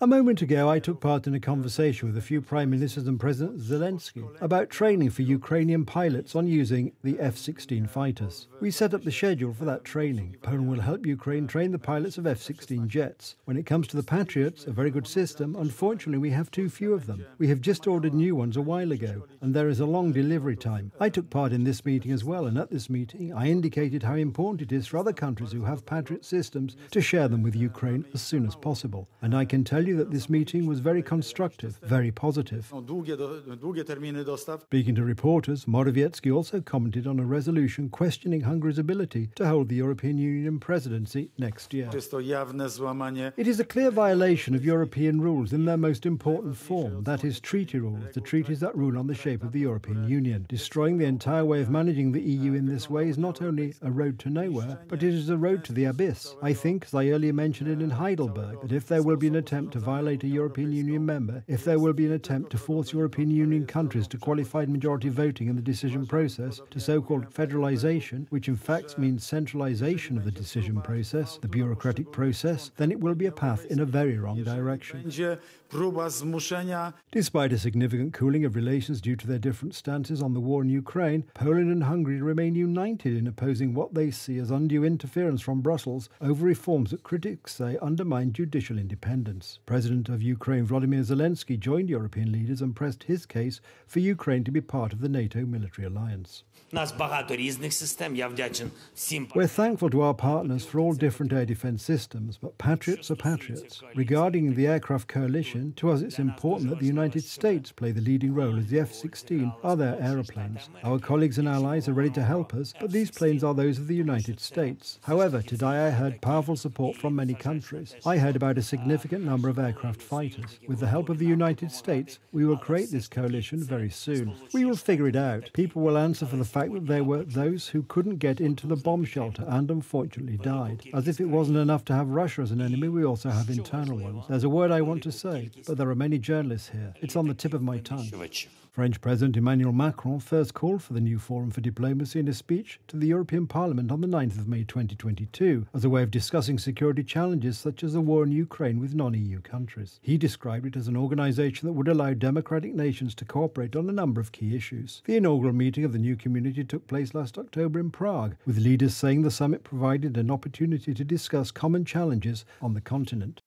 A moment ago, I took part in a conversation with a few Prime Ministers and President Zelensky about training for Ukrainian pilots on using the F 16 fighters. We set up the schedule for that training. Poland will help Ukraine train the pilots of F 16 jets. When it comes to the Patriots, a very good system, unfortunately, we have too few of them. We have just ordered new ones a while ago, and there is a long delivery time. I took part in this meeting as well, and at this meeting, I indicated how important it is for other countries who have Patriot systems to share them with Ukraine as soon as possible. And I can tell you that this meeting was very constructive, very positive. Speaking to reporters, Morawiecki also commented on a resolution questioning Hungary's ability to hold the European Union presidency next year. It is a clear violation of European rules in their most important form, that is, treaty rules, the treaties that rule on the shape of the European Union. Destroying the entire way of managing the EU in this way is not only a road to nowhere, but it is a road to the abyss. I think, I earlier mentioned it in Heidelberg, that if there will be an attempt to violate a European Union member, if there will be an attempt to force European Union countries to qualified majority voting in the decision process, to so called federalisation, which in fact means centralisation of the decision process, the bureaucratic process, then it will be a path in a very wrong direction. Despite a significant cooling of relations due to their different stances on the war in Ukraine, Poland and Hungary remain united in opposing what they see as undue interference from Brussels over reforms that critics say undermine judicial independence. President of Ukraine Volodymyr Zelensky joined European leaders and pressed his case for Ukraine to be part of the NATO military alliance. We're thankful to our partners for all different air defense systems, but patriots are patriots. Regarding the aircraft coalition, to us it's important that the United States play the leading role as the F 16 are their aeroplanes. Our colleagues and allies are ready to help us, but these planes are those of the United States. However, today I heard powerful support support from many countries, I heard about a significant number of aircraft fighters. With the help of the United States, we will create this coalition very soon. We will figure it out. People will answer for the fact that there were those who couldn't get into the bomb shelter and unfortunately died. As if it wasn't enough to have Russia as an enemy, we also have internal ones. There's a word I want to say, but there are many journalists here. It's on the tip of my tongue. French President Emmanuel Macron first called for the new Forum for Diplomacy in a speech to the European Parliament on the 9th of May 2022 as a way of discussing security challenges such as the war in Ukraine with non EU countries. He described it as an organisation that would allow democratic nations to cooperate on a number of key issues. The inaugural meeting of the new community took place last October in Prague, with leaders saying the summit provided an opportunity to discuss common challenges on the continent.